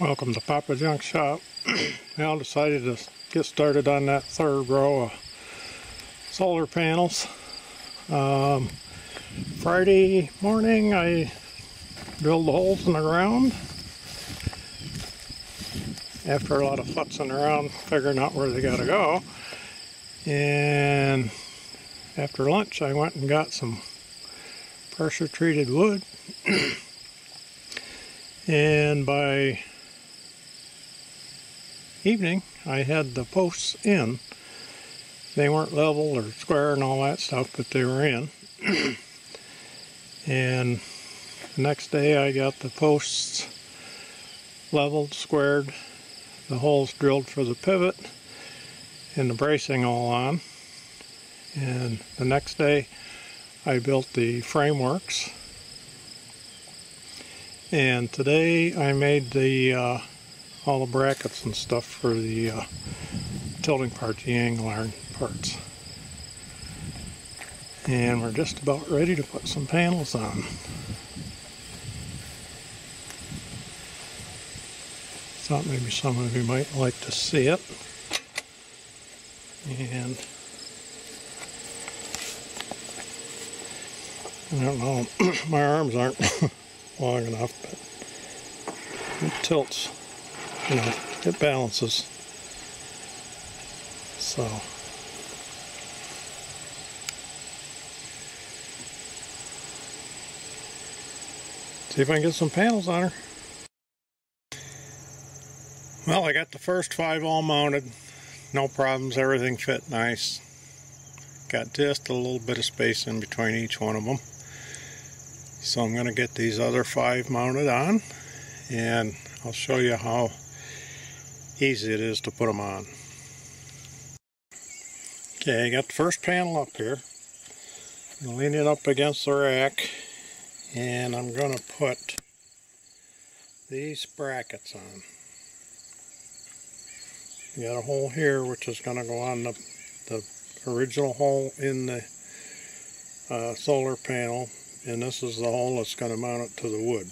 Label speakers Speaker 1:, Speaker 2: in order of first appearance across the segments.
Speaker 1: Welcome to Papa Junk Shop. I decided to get started on that third row of solar panels. Um, Friday morning I drilled the holes in the ground. After a lot of futzing around figuring out where they gotta go. And after lunch I went and got some pressure treated wood. and by evening I had the posts in. They weren't level or square and all that stuff, but they were in. and the next day I got the posts leveled, squared, the holes drilled for the pivot, and the bracing all on. And the next day I built the frameworks. And today I made the uh, all the brackets and stuff for the uh, tilting part, the angle iron parts. And we're just about ready to put some panels on. Thought maybe some of you might like to see it. And I don't know, my arms aren't long enough, but it tilts know, it balances. So. See if I can get some panels on her. Well, I got the first five all mounted. No problems, everything fit nice. Got just a little bit of space in between each one of them. So I'm going to get these other five mounted on and I'll show you how easy it is to put them on. Okay, I got the first panel up here. I'm lean it up against the rack and I'm going to put these brackets on. You got a hole here which is going to go on the, the original hole in the uh, solar panel and this is the hole that's going to mount it to the wood.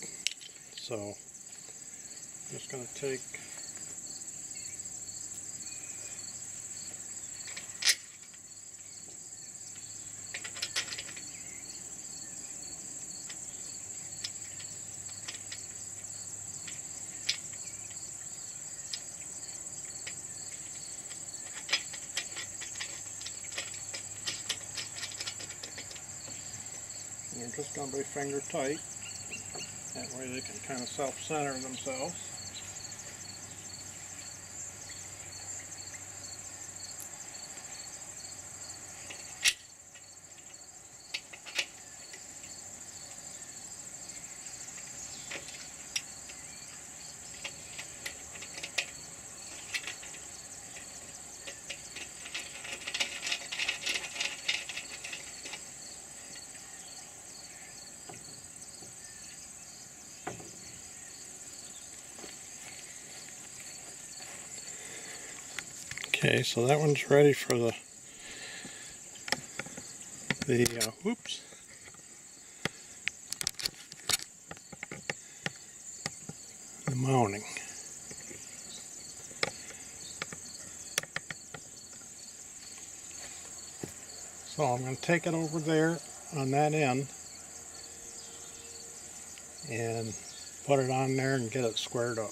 Speaker 1: So I'm just going to take they're just going to be finger tight. That way they can kind of self-center themselves. Okay, so that one's ready for the the uh. The mounting. So I'm going to take it over there on that end and put it on there and get it squared up.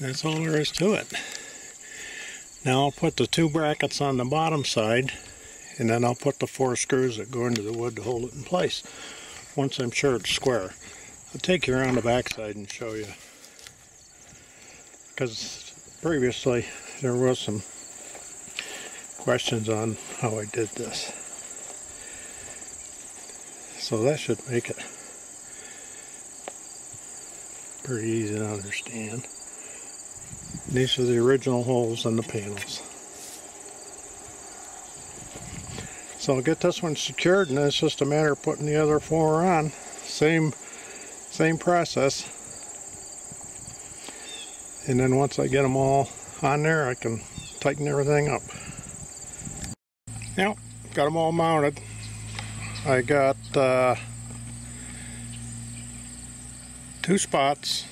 Speaker 1: That's all there is to it. Now I'll put the two brackets on the bottom side and then I'll put the four screws that go into the wood to hold it in place once I'm sure it's square. I'll take you around the back side and show you because previously there was some questions on how I did this. So that should make it pretty easy to understand. These are the original holes in the panels. So I'll get this one secured and then it's just a matter of putting the other four on. Same, same process. And then once I get them all on there, I can tighten everything up. Yep, got them all mounted. I got uh, two spots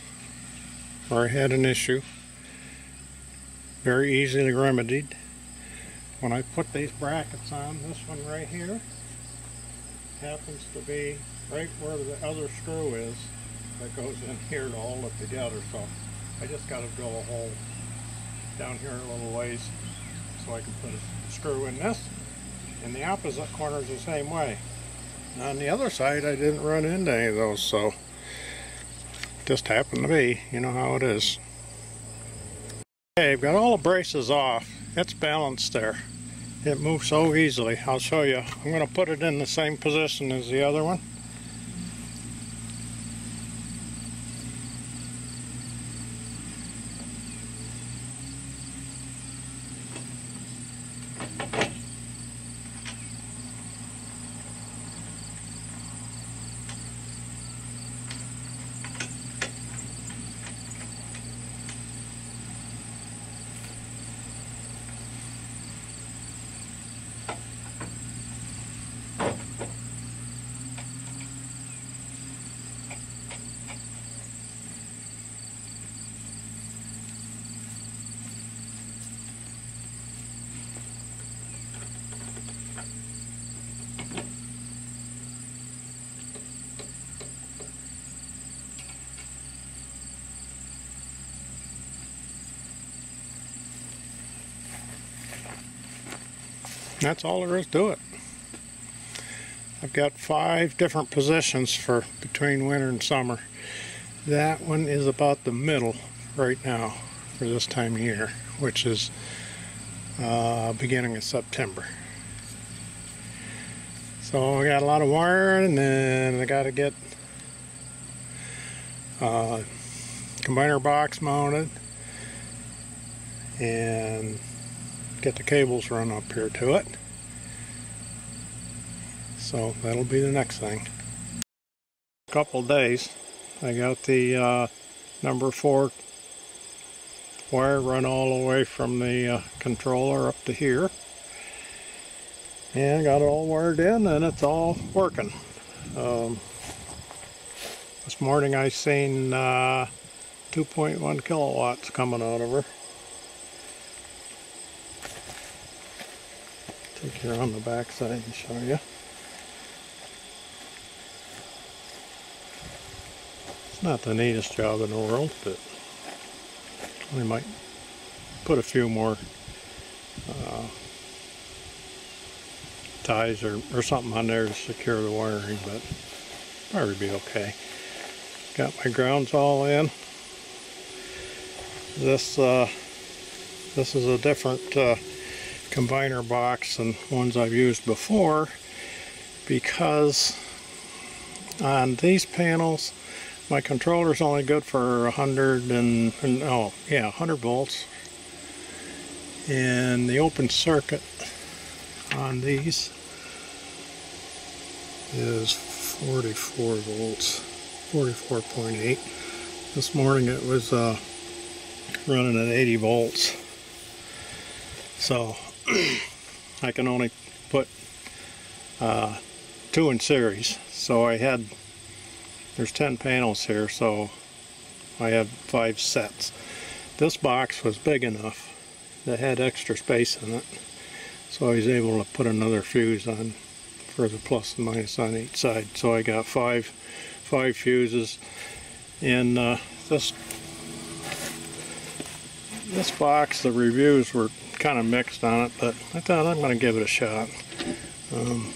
Speaker 1: where I had an issue. Very easily remedied. When I put these brackets on, this one right here happens to be right where the other screw is that goes in here to hold it together. So I just got to drill a hole down here a little ways so I can put a screw in this. And the opposite corner is the same way. On the other side I didn't run into any of those so just happened to be, you know how it is. Okay, I've got all the braces off. It's balanced there. It moves so easily. I'll show you. I'm going to put it in the same position as the other one. That's all there is to it. I've got five different positions for between winter and summer. That one is about the middle right now for this time of year, which is uh, beginning of September. So I got a lot of wiring and then I got to get uh, combiner box mounted and get the cables run up here to it. So that'll be the next thing. A couple days, I got the uh, number four wire run all the way from the uh, controller up to here. And got it all wired in and it's all working. Um, this morning I seen uh, 2.1 kilowatts coming out of her. You on the back side and show you. It's not the neatest job in the world, but we might put a few more uh, ties or, or something on there to secure the wiring, but probably be okay. Got my grounds all in. This uh, this is a different uh, combiner box and ones I've used before because on these panels my controller is only good for 100 and, oh yeah 100 volts. And the open circuit on these is 44 volts 44.8 this morning it was uh, running at 80 volts. So I can only put uh, two in series. So I had, there's 10 panels here, so I have five sets. This box was big enough that had extra space in it. So I was able to put another fuse on for the plus and minus on each side. So I got five, five fuses. And uh, this This box, the reviews were kind of mixed on it, but I thought I'm going to give it a shot. Um,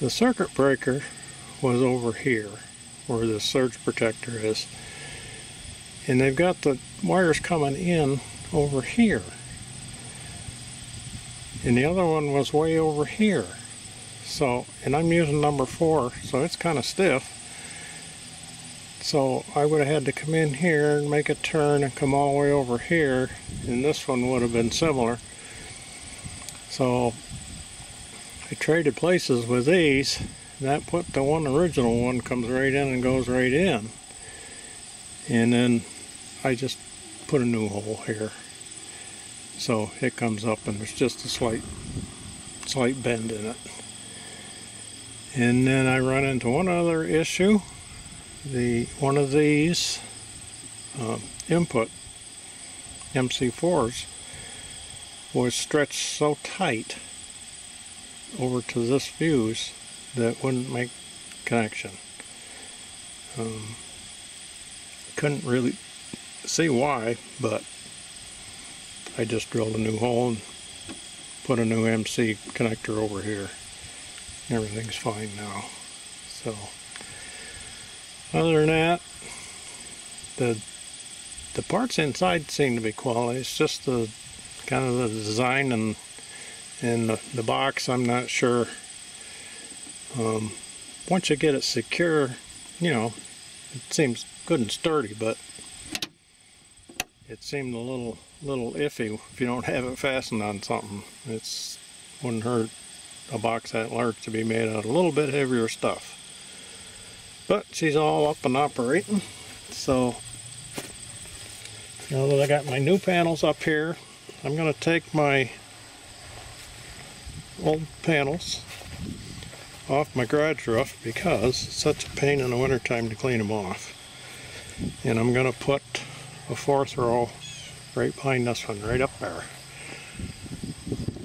Speaker 1: the circuit breaker was over here, where the surge protector is. And they've got the wires coming in over here. And the other one was way over here. So, and I'm using number four, so it's kind of stiff. So I would have had to come in here and make a turn and come all the way over here, and this one would have been similar. So I traded places with these. That put the one original one comes right in and goes right in. And then I just put a new hole here. So it comes up and there's just a slight slight bend in it. And then I run into one other issue. The one of these uh, input MC4s was stretched so tight over to this fuse that wouldn't make connection. Um, couldn't really see why, but I just drilled a new hole and put a new MC connector over here. Everything's fine now. So, other than that, the the parts inside seem to be quality. It's just the kind of the design and and the, the box. I'm not sure. Um, once you get it secure, you know, it seems good and sturdy, but it seemed a little little iffy if you don't have it fastened on something. It's wouldn't hurt a box that large to be made out of a little bit heavier stuff. But she's all up and operating. So now that I got my new panels up here, I'm going to take my old panels off my garage roof because it's such a pain in the wintertime to clean them off. And I'm going to put a fourth row right behind this one, right up there.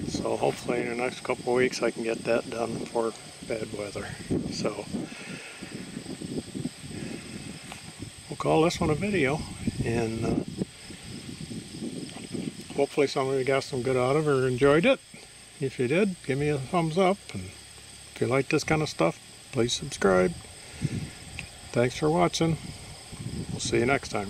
Speaker 1: So hopefully in the next couple weeks I can get that done before bad weather. So we'll call this one a video and uh, hopefully some of you got some good out of it or enjoyed it. If you did, give me a thumbs up and if you like this kind of stuff, please subscribe. Thanks for watching. We'll see you next time.